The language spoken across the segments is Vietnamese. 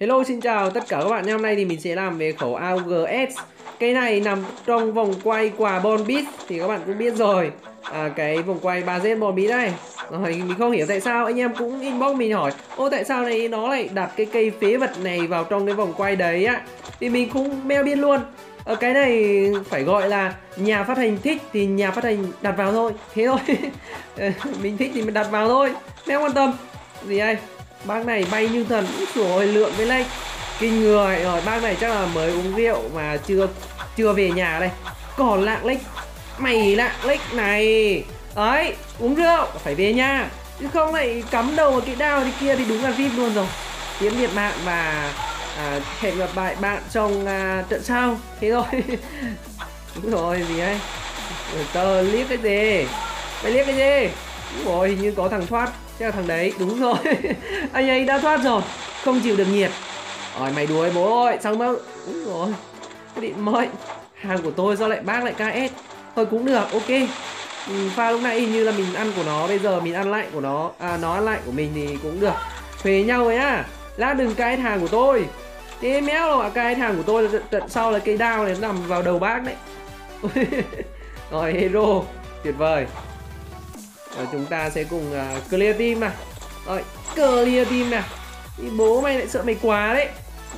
Hello xin chào tất cả các bạn. Nhé Hôm nay thì mình sẽ làm về khẩu AUGS Cái này nằm trong vòng quay quả Bon Beat Thì các bạn cũng biết rồi. À, Cái vòng quay 3Z Bon Beat đây. Rồi mình không hiểu tại sao anh em cũng inbox mình hỏi Ô tại sao này nó lại đặt cái cây phế vật này vào trong cái vòng quay đấy á? Thì mình cũng meo biết luôn. Ở cái này phải gọi là nhà phát hành thích thì nhà phát hành đặt vào thôi. Thế thôi. Ờ, mình thích thì mình đặt vào thôi. Meo quan tâm. Gì đây? Bác này bay như thần rồi lượng với lây. Kinh người rồi bác này chắc là mới uống rượu mà chưa chưa về nhà đây. Còn lạng lích mày lạng lích này. Ấy uống rượu phải về nhà. Chứ không lại cắm đầu vào cái đao đi kia thì đúng là vip luôn rồi. Tiến biệt mạng và à, hẹn gặp lại bạn trong à, trận sau. Thế thôi. Đúng rồi gì ấy. Tờ liếc cái gì? Mày liếc cái gì? Đúng rồi hình như có thằng thoát chắc là thằng đấy, đúng rồi. Anh ấy đã thoát rồi, không chịu được nhiệt rồi mày đuổi bố ơi xong bao đúng rồi cái điện mới hàng của tôi sao lại bác lại ks thôi cũng được, ok. Ừ, pha lúc nãy hình như là mình ăn của nó, bây giờ mình ăn lại của nó. À nó ăn lại của mình thì cũng được. Thuế nhau ấy á lát đừng cãi hàng của tôi. Thế méo rồi ạ cãi hàng của tôi tận sau là cây đao này nó nằm vào đầu bác đấy. Rồi, hero, tuyệt vời rồi chúng ta sẽ cùng uh, clear team nào. Rồi clear team nào. Ý, bố mày lại sợ mày quá đấy.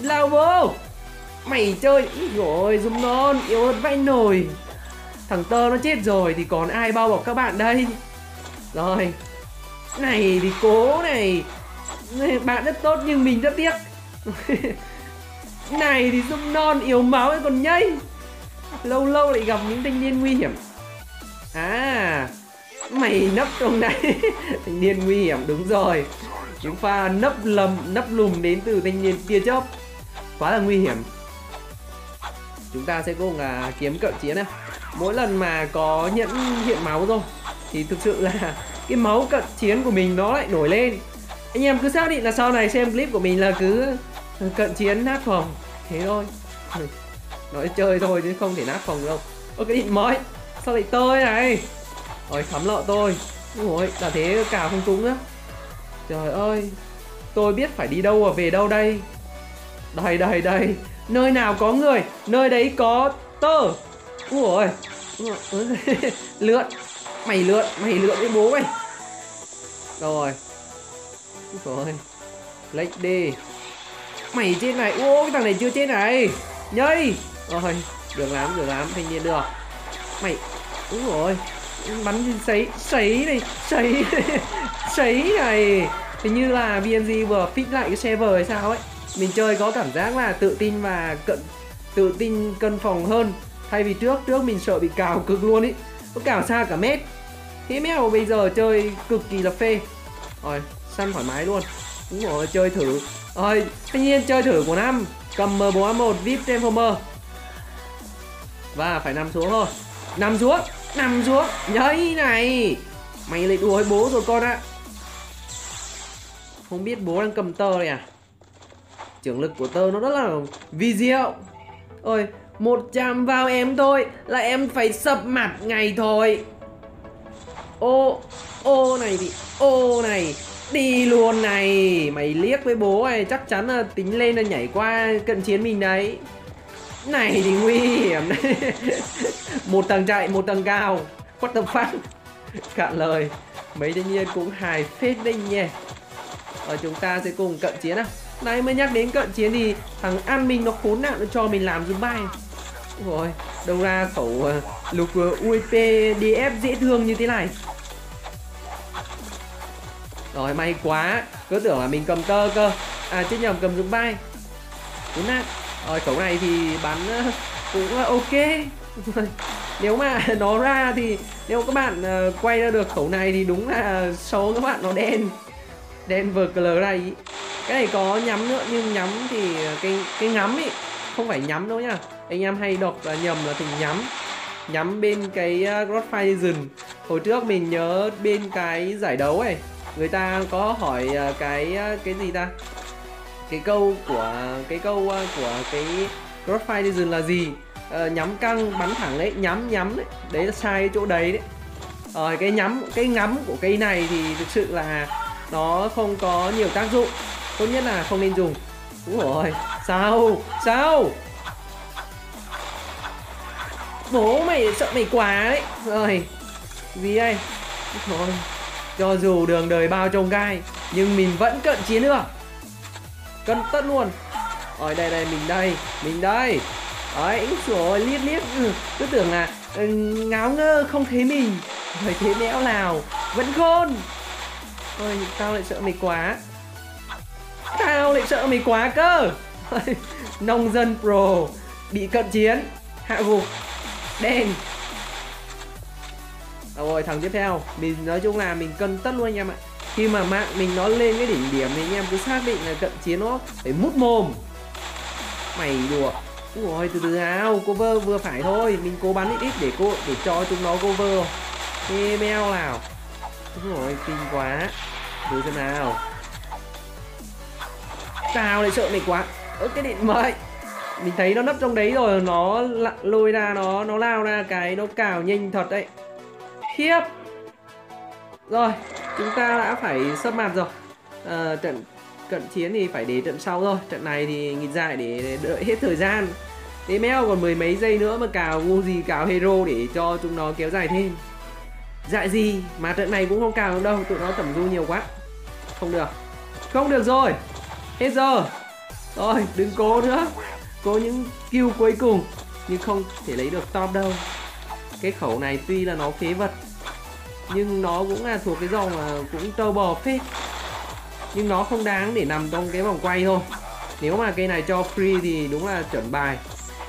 Lao vô mày chơi. Rồi dùng non yếu hơn vãi nồi. Thằng tơ nó chết rồi thì còn ai bao bọc các bạn đây? Rồi này thì cố này. Bạn rất tốt nhưng mình rất tiếc. Này thì dung non yếu máu còn nhây. Lâu lâu lại gặp những thanh niên nguy hiểm. À mày nấp trong này. Thanh niên nguy hiểm đúng rồi. Những pha nấp lầm nấp lùm đến từ thanh niên tia chớp. Quá là nguy hiểm. Chúng ta sẽ cùng à, kiếm cận chiến này mỗi lần mà có nhẫn hiện máu rồi thì thực sự là cái máu cận chiến của mình nó lại nổi lên. Anh em cứ xác định là sau này xem clip của mình là cứ cận chiến nát phòng. Thế thôi. Nói chơi thôi chứ không thể nát phòng đâu ok định mới sao lại tơi này? Rồi thắm lọ tôi. Ôi, là thế cả không trúng á Trời ơi Tôi biết phải đi đâu và về đâu đây. Đây đây đây. Nơi nào có người Nơi đấy có tơ. Ui Lượn Mày lượn Mày lượn với bố mày. Rồi. Rồi. Lách đi. Mày trên này Ô cái thằng này chưa trên này. Nhây. Rồi Được lắm được lắm Thanh niên được. Mày Đúng rồi bắn sấy sấy này, sấy sấy này. Hình như là VNG vừa fix lại cái server hay sao ấy, mình chơi có cảm giác là tự tin và cận, tự tin cân phòng hơn. Thay vì trước trước mình sợ bị cào cực luôn ý. Có cào xa cả mét. Thế mèo bây giờ chơi cực kỳ là phê. Rồi, săn thoải mái luôn. Đúng rồi, chơi thử. Rồi, tất nhiên chơi thử của năm. Cầm M4A1 VIP Transformer. Và phải nằm xuống thôi. Nằm xuống nằm xuống. Nhấy này. Mày lại đùa với bố rồi con ạ không biết bố đang cầm tơ này à? Trưởng lực của tơ nó rất là vi diệu. Ôi, một chạm vào em thôi là em phải sập mặt ngay thôi. Ô ô này thì ô này, đi luôn này. Mày liếc với bố này chắc chắn là tính lên là nhảy qua cận chiến mình đấy này thì nguy hiểm đấy. Một tầng chạy một tầng cao. Quất the fuck? Cạn lời. Mấy thanh niên cũng hài phết đấy nhỉ. Ở chúng ta sẽ cùng cận chiến nào. Nãy mới nhắc đến cận chiến thì thằng an minh nó khốn nạn nó cho mình làm dùm bay. Rồi đâu ra khẩu uh, lục ờ, uh, UEP DF dễ thương như thế này. Rồi may quá. Cứ tưởng là mình cầm tơ cơ. À chứ nhầm cầm dùm bay. Khốn nạn. Ờ, rồi khẩu này thì bắn ờ, cũng ờ, ok. Nếu mà nó ra thì nếu các bạn quay ra được khẩu này thì đúng là số các bạn, nó đen. Đen vờ cờ này. Cái này có nhắm nữa, nhưng nhắm thì cái cái ngắm ấy, không phải nhắm đâu nhá. Anh em hay đọc là nhầm là thành nhắm. Nhắm bên cái Godfire Legend hồi trước mình nhớ bên cái giải đấu ấy, người ta có hỏi cái cái gì ta? Cái câu của cái câu ờ, của cái Crossfire Legend là gì? Uh, nhắm căng bắn thẳng đấy nhắm nhắm đấy đấy là sai chỗ đấy đấy. Rồi cái nhắm cái ngắm của cây này thì thực sự là nó không có nhiều tác dụng. Tốt nhất là không nên dùng. Đúng rồi Sao? Sao? Bố mày sợ mày quá đấy. Rồi Gì đây? Thôi Cho dù đường đời bao trông gai Nhưng mình vẫn cận chiến được. Cân tất luôn. Rồi đây đây mình đây Mình đây. Đấy rồi liếc liếc. Ừ, Cứ tưởng là ừ, ngáo ngơ không thấy mình. Rồi thế mẽo nào? Vẫn khôn. Ôi tao lại sợ mày quá. Tao lại sợ mày quá cơ. Nông dân pro Bị cận chiến Hạ gục Đen. Rồi thằng tiếp theo Mình nói chung là mình cân tất luôn anh em ạ. Khi mà mạng mình nó lên cái đỉnh điểm thì anh em cứ xác định là cận chiến nó phải mút mồm. Mày đùa. Ui từ từ nào cover vừa phải thôi. Mình cố bắn ít ít để cô, để cho chúng nó cover Email nào. Đúng rồi kinh quá. Thử xem nào. Tao lại sợ mày quá? Ớ cái điện mày Mình thấy nó nấp trong đấy rồi, Nó lôi ra, nó nó lao ra cái, Nó cào nhanh thật đấy. Khiếp. Rồi chúng ta đã phải sắp mặt rồi. À, Trận cận chiến thì phải để trận sau thôi. Trận này thì nghịch dài để đợi hết thời gian. Thế mèo còn mười mấy giây nữa mà cào ngu gì cào hero để cho chúng nó kéo dài thêm. Dại gì mà trận này cũng không cào được đâu Tụi nó tẩm du nhiều quá. Không được. Không được rồi. Hết giờ. Rồi đừng cố nữa. Cố những kill cuối cùng Nhưng không thể lấy được top đâu. Cái khẩu này tuy là nó phế vật nhưng nó cũng là thuộc cái dòng mà cũng tơ bò phết. Nhưng nó không đáng để nằm trong cái vòng quay thôi. Nếu mà cây này cho free thì đúng là chuẩn bài.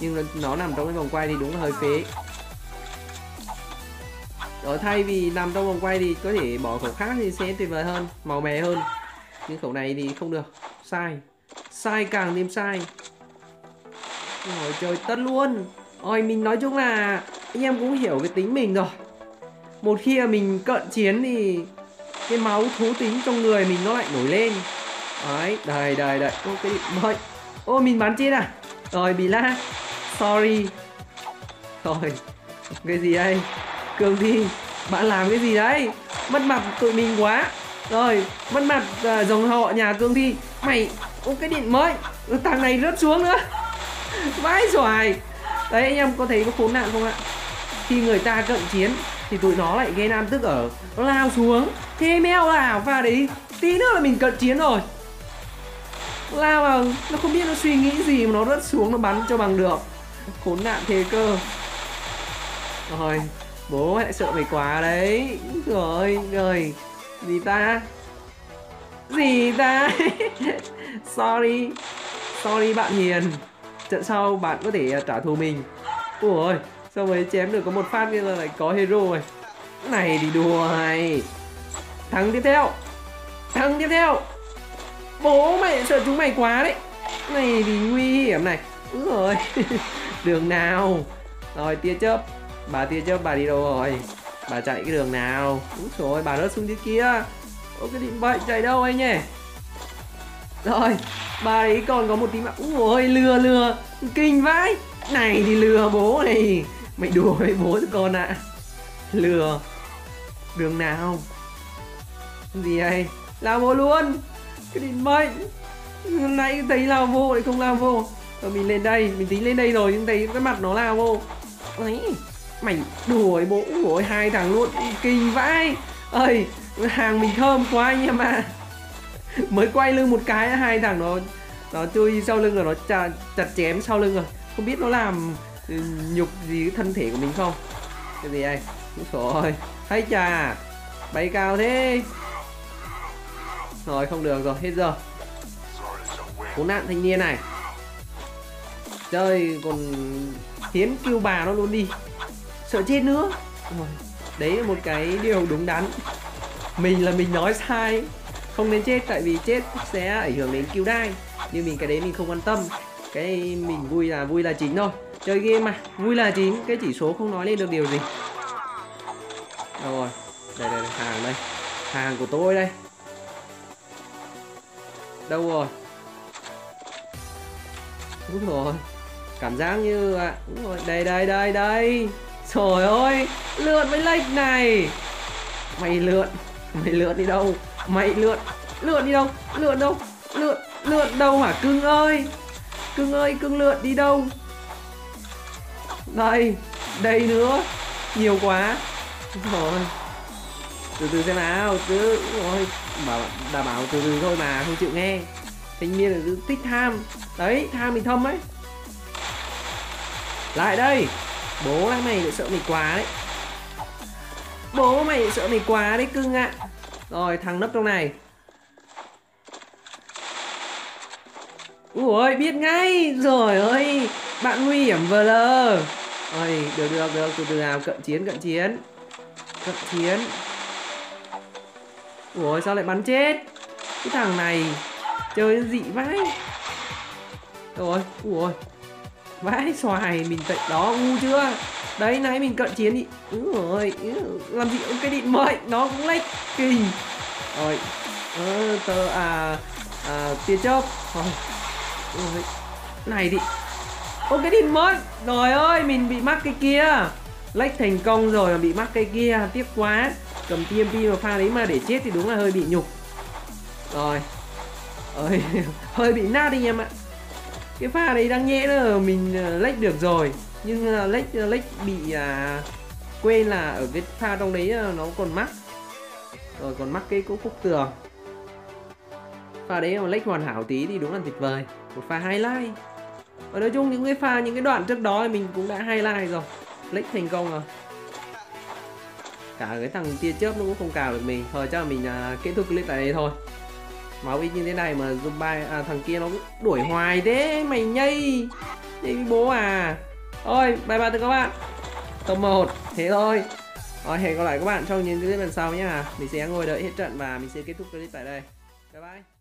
Nhưng nó nằm trong cái vòng quay thì đúng là hơi phế. Ở thay vì nằm trong vòng quay thì có thể bỏ khẩu khác thì sẽ tuyệt vời hơn, Màu mè hơn. Nhưng khẩu này thì không được. Sai. Sai càng thêm sai. Ôi trời, tất luôn. Ôi, mình nói chung là anh em cũng hiểu cái tính mình rồi một khi mà mình cận chiến thì cái máu thú tính trong người mình nó lại nổi lên. Đấy đây đây đây. Ô cái mời ô mình bắn chết à? Rồi bị la sorry. Rồi cái gì đây? Cường thi bạn làm cái gì đấy? Mất mặt tụi mình quá. Rồi mất mặt uh, dòng họ nhà cương thi. Mày ô cái điện mới. Thằng này rớt xuống nữa. Vãi xoài. Đấy anh em có thấy có khốn nạn không ạ? Khi người ta cận chiến thì tụi nó lại gây nam tức ở nó lao xuống. Thế mèo à, nào và đấy tí nữa là mình cận chiến rồi. Lao vào, nó không biết nó suy nghĩ gì mà nó rớt xuống, nó bắn cho bằng được. Khốn nạn thế cơ. Rồi, bố lại sợ mày quá đấy. Rồi rồi, gì ta? Gì ta? Sorry sorry bạn hiền. Trận sau bạn có thể à, trả thù mình. Ôi. Xong mới chém được có một phát kia là lại có hero rồi. Này thì đùa này thắng tiếp theo. Thắng tiếp theo. Bố mày sợ chúng mày quá đấy. Này thì nguy hiểm này. Ừ rồi đường nào? Rồi, tia chớp. Bà tia chớp, bà đi đâu rồi. Bà chạy cái đường nào? Đúng rồi bà rớt xuống dưới kia. Ô, cái định vậy chạy đâu anh nhỉ? Rồi, Bà ấy còn có một tí mạng Ôi lừa lừa. Kinh vãi. Này thì lừa bố này. Mày đùa với bố con ạ. À. Lừa. Đường nào? Gì ai Lao vô luôn. Cái định mệnh Nãy thấy lao vô lại không lao vô. Rồi mình lên đây. Mình tính lên đây rồi Nhưng thấy cái mặt nó lao vô. Đấy Mày đùa với bố Ôi hai thằng luôn. Kinh vãi. Ơi hàng mình thơm quá anh em ạ. Mới quay lưng một cái hai thằng nó nó chui sau lưng rồi nó chặt, chặt chém sau lưng rồi. Không biết nó làm nhục gì cái thân thể của mình không? Cái gì đây? Rồi hay chà. Bay cao thế. Rồi, không được rồi, hết giờ. Cố nạn thanh niên này. Chơi còn hiến kêu bà nó luôn đi. Sợ chết nữa. Rồi đấy là một cái điều đúng đắn. Mình là mình nói sai. Không nên chết, tại vì chết sẽ ảnh hưởng đến cứu đai. Nhưng mình cái đấy mình không quan tâm. Cái mình vui là vui là chính thôi chơi game mà. Vui là chính cái chỉ số không nói lên được điều gì. Đâu rồi? Đây đây, đây. Hàng đây. Hàng của tôi đây. Đâu rồi? Đúng rồi. Cảm giác như à, đúng rồi. Đây đây đây đây. Trời ơi! Lượn với lệch này. Mày lượn. Mày lượn đi đâu? Mày lượn. Lượn đi đâu? Lượn đâu? Lượn. Lượn đâu hả? Cưng ơi! Cưng ơi cưng lượn đi đâu? Đây đây nữa. Nhiều quá. Rồi. Từ từ xem nào, cứ rồi bảo đảm bảo từ từ thôi mà, không chịu nghe. Thanh niên là cứ thích tham. Đấy, tham mình thâm ấy. Lại đây. Bố mày lại sợ mày quá đấy. Bố mày lại sợ mày quá đấy, cưng ạ. Rồi, thằng nấp trong này. Ui, biết ngay. Rồi ơi, bạn nguy hiểm vờ lờ ôi được được được từ từ nào cận chiến cận chiến. Cận chiến. Ủa sao lại bắn chết? Cái thằng này chơi dị vãi. Rồi ủa vãi xoài mình tệ đó ngu chưa? Đấy nãy mình cận chiến đi ừ rồi làm gì cái định mệnh nó cũng lách kinh rồi ờ, tờ à, à tia chớp. Rồi này thì Ô cái tin mới. Rồi ơi mình bị mắc cái kia. Lách thành công rồi mà bị mắc cái kia. Tiếc quá. Cầm TMP mà pha đấy mà để chết thì đúng là hơi bị nhục. Rồi. Ơi hơi bị nát đi em ạ. Cái pha đấy đang nhẽ là mình à, lách được rồi. Nhưng à, lách à, lách bị à, quên là ở cái pha trong đấy nó còn mắc. Rồi còn mắc cái cỗ khúc tường. Pha đấy mà lách hoàn hảo tí thì đúng là tuyệt vời. Một pha highlight và nói chung những cái pha những cái đoạn trước đó thì mình cũng đã highlight rồi. Lách thành công rồi. Cả cái thằng tia chớp nó cũng không cào được mình. Thôi chắc là mình à, kết thúc clip tại đây thôi. Máu ít như thế này mà Zumba à, thằng kia nó cũng đuổi hoài thế mày nhây. Nhây bố à. Thôi bye bye tất các bạn. Tập một. Thế thôi. Rồi hẹn gặp lại các bạn trong những clip lần sau nhá. Mình sẽ ngồi đợi hết trận và mình sẽ kết thúc clip tại đây. Bye bye.